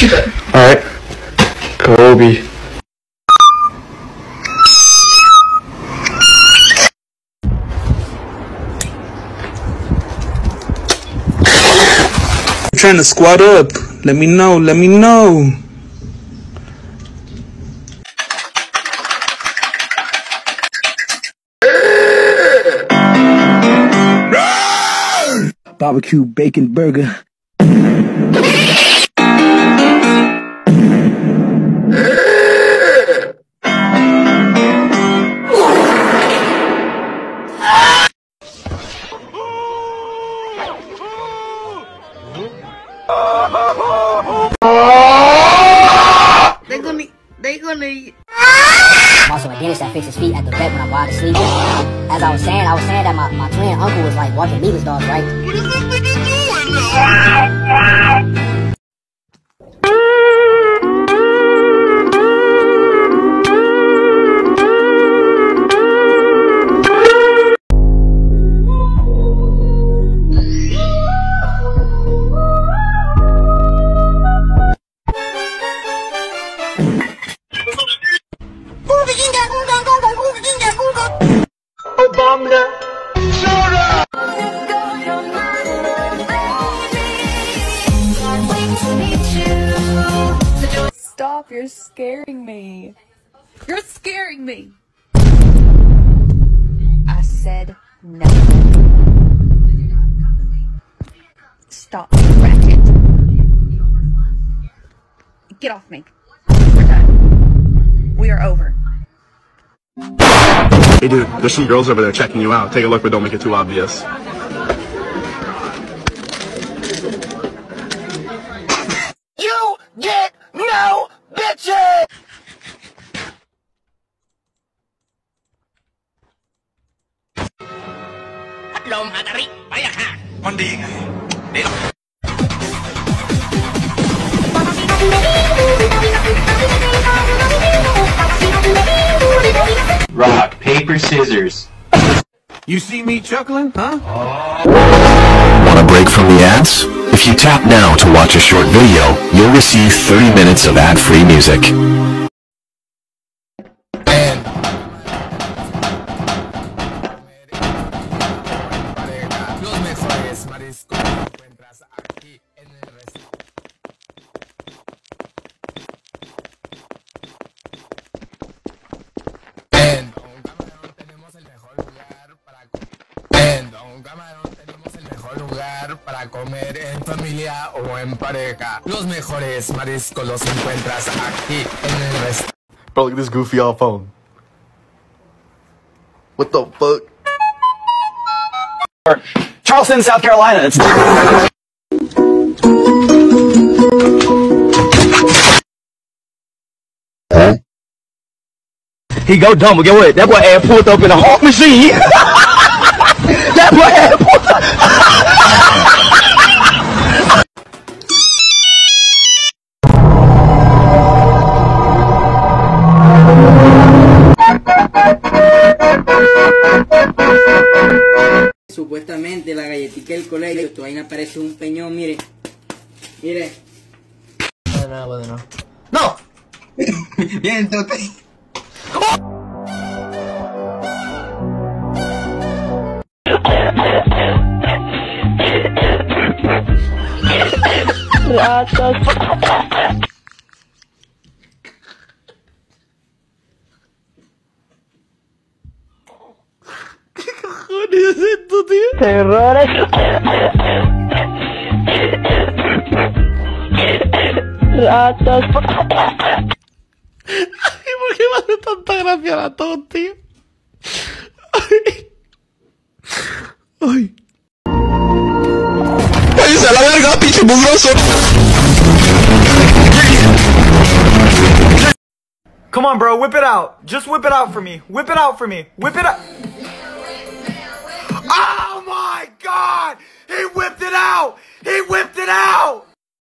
chicken. Alright. Kobe. trying to squat up. Let me know. Let me know. Barbecue bacon burger. I'm also a dentist that fixes feet at the vet when I'm wide asleep. As I was saying, I was saying that my, my twin uncle was like walking Levis dogs, right? Stop, you're scaring me. You're scaring me. I said no. Stop, ratchet. Get off me. We're done. We are over. Hey dude, there's some girls over there checking you out. Take a look, but don't make it too obvious. You get no bitches! Rock, paper, scissors. You see me chuckling, huh? Want a break from the ads? If you tap now to watch a short video, you'll receive 30 minutes of ad-free music. Encuentras aquí en el restaurante. En Don Camarón tenemos el mejor lugar para En Don Camarón tenemos el mejor lugar para comer en familia o en pareja. Los mejores mariscos los encuentras aquí en el restaurante. Bro, look at this goofy off phone. What the fuck? Charleston, South Carolina. It's He go dumb, get what? That boy had pulled up in a hawk machine. that boy had pulled up. supuestamente la galletita del colegio, tu vaina parece un peñón, mire. Mire. No, no, no. Bien, entonces. ¡Oh! ¿Qué cojones Tote. Ay, ¿por qué me hace tanta gracia la tos, tío? Ay. Ay. ¡Váyase a la verga, pinche mugroso! Come on, bro, whip it out. Just whip it out for me. Whip it out for me. Whip it out. it out. He whipped it out.